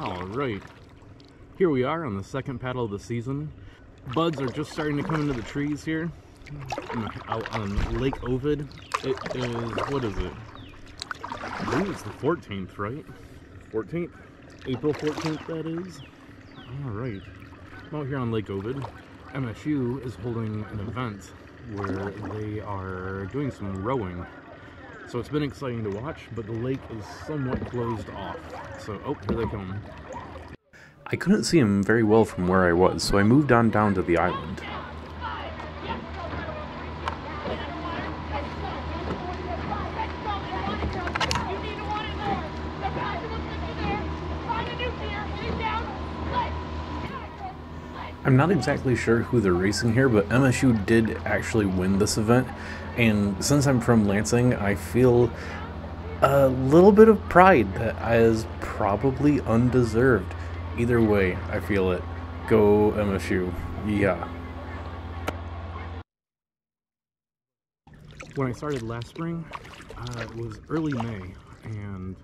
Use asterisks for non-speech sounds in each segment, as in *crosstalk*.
All right. Here we are on the second paddle of the season. Buds are just starting to come into the trees here. Out on Lake Ovid. It is, what is it? I believe it's the 14th, right? 14th? April 14th, that is. All right. I'm out here on Lake Ovid. MSU is holding an event where they are doing some rowing. So it's been exciting to watch, but the lake is somewhat closed off. So, oh, here they come. I couldn't see him very well from where I was, so I moved on down to the island. I'm not exactly sure who they're racing here, but MSU did actually win this event, and since I'm from Lansing, I feel a little bit of pride that is probably undeserved. Either way, I feel it. Go MSU. Yeah. When I started last spring, uh, it was early May, and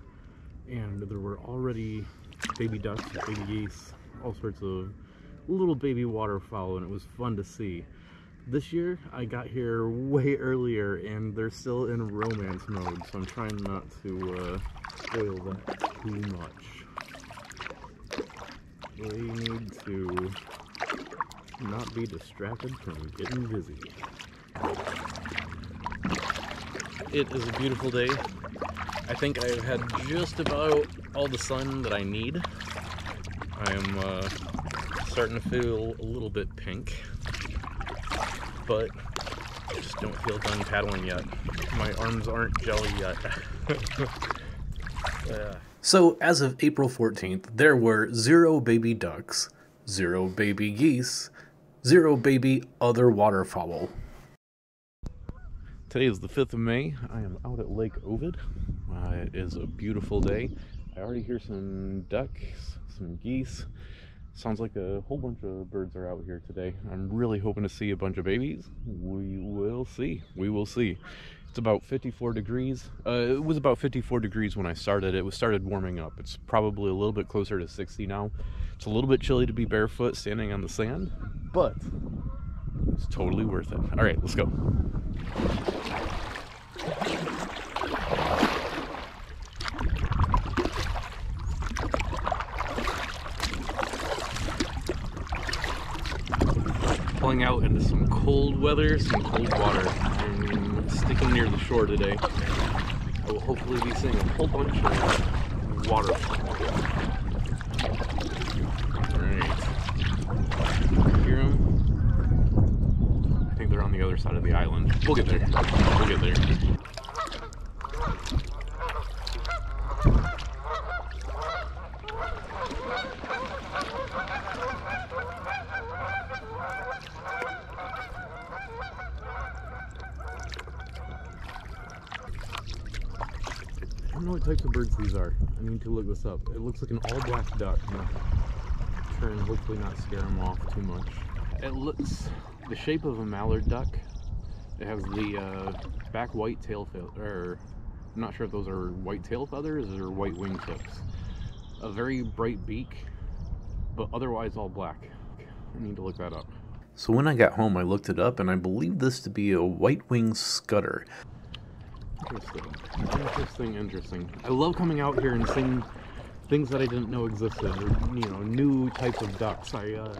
and there were already baby ducks, baby geese, all sorts of little baby waterfowl, and it was fun to see. This year, I got here *laughs* way earlier, and they're still in romance mode, so I'm trying not to uh, spoil that too much. They need to not be distracted from getting busy. It is a beautiful day. I think I've had just about all the sun that I need. I am uh, starting to feel a little bit pink, but I just don't feel done paddling yet. My arms aren't jelly yet. *laughs* yeah. So, as of April 14th, there were zero baby ducks, zero baby geese, zero baby other waterfowl. Today is the 5th of May. I am out at Lake Ovid. Uh, it is a beautiful day. I already hear some ducks, some geese. Sounds like a whole bunch of birds are out here today. I'm really hoping to see a bunch of babies. We will see. We will see. It's about 54 degrees. Uh, it was about 54 degrees when I started. It was started warming up. It's probably a little bit closer to 60 now. It's a little bit chilly to be barefoot standing on the sand, but it's totally worth it. All right, let's go. Out into some cold weather, some cold water sticking near the shore today. I will hopefully be seeing a whole bunch of waterfowl. Alright. I think they're on the other side of the island. We'll get there. We'll get there. What types of birds these are. I need to look this up. It looks like an all black duck. Turn, hopefully not scare them off too much. It looks the shape of a mallard duck. It has the uh, back white tail feather, or I'm not sure if those are white tail feathers or white wingtips. A very bright beak, but otherwise all black. I need to look that up. So when I got home, I looked it up, and I believe this to be a white-winged scoter. Interesting. Interesting, interesting. I love coming out here and seeing things that I didn't know existed, or, you know, new types of ducks. I, uh,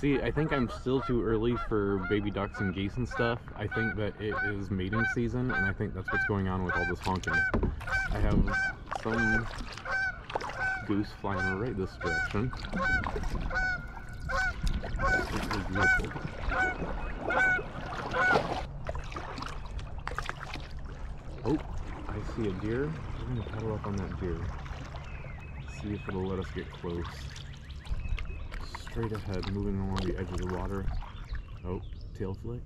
see, I think I'm still too early for baby ducks and geese and stuff. I think that it is mating season, and I think that's what's going on with all this honking. I have some goose flying right this direction. Oh, I see a deer. We're gonna paddle up on that deer. See if it'll let us get close. Straight ahead, moving along the edge of the water. Oh, tail flick.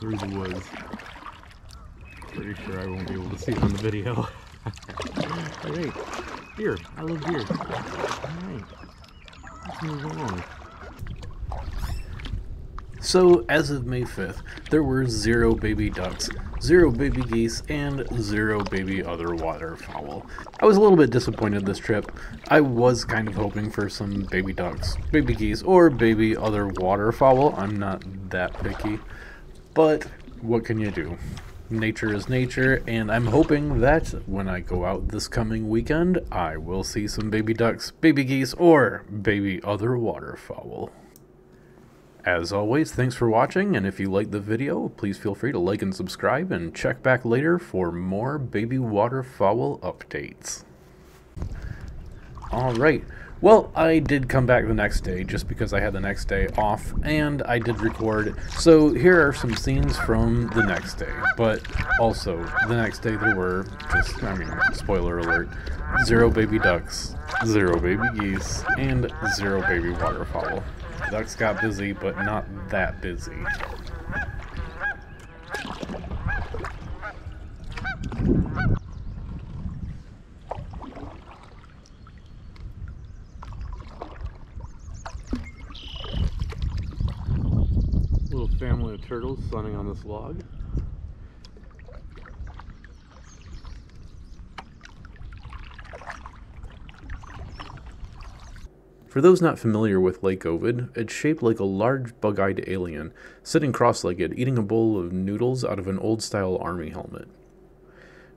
Through the woods. Pretty sure I won't be able to see it on the video. *laughs* Alright. Deer. I love deer. Alright. So, as of May 5th, there were zero baby ducks, zero baby geese, and zero baby other waterfowl. I was a little bit disappointed this trip. I was kind of hoping for some baby ducks, baby geese, or baby other waterfowl. I'm not that picky. But what can you do? Nature is nature, and I'm hoping that when I go out this coming weekend, I will see some baby ducks, baby geese, or baby other waterfowl. As always, thanks for watching, and if you liked the video, please feel free to like and subscribe, and check back later for more baby waterfowl updates. Alright, well, I did come back the next day, just because I had the next day off, and I did record, so here are some scenes from the next day, but also, the next day there were, just, I mean, spoiler alert, zero baby ducks, zero baby geese, and zero baby waterfowl. Ducks got busy, but not that busy. Little family of turtles sunning on this log. For those not familiar with Lake Ovid, it's shaped like a large bug-eyed alien, sitting cross-legged, eating a bowl of noodles out of an old-style army helmet.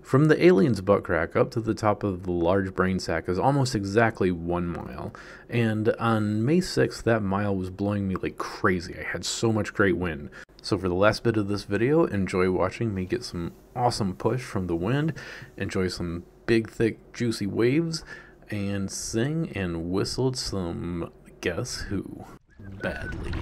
From the alien's butt crack up to the top of the large brain sac is almost exactly one mile, and on May 6th that mile was blowing me like crazy. I had so much great wind. So for the last bit of this video, enjoy watching me get some awesome push from the wind, enjoy some big thick juicy waves, and sing and whistled some Guess Who badly.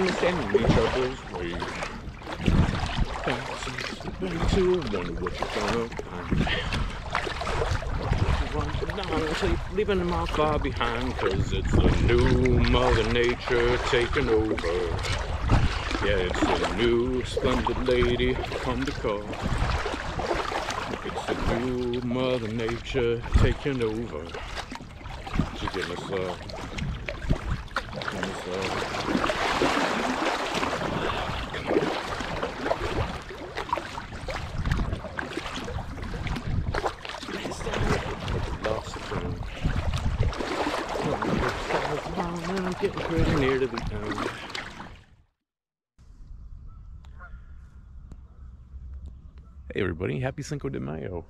The family each other's way. Into wonder what find. Run down until you're leaving all far behind, cause it's a new Mother Nature taking over. Yeah, it's a new splendid lady come to call. It's a new Mother Nature taking over. She's getting us, uh, getting us, uh, Lost friend. I'm getting pretty near to the end. Hey everybody, happy Cinco de Mayo.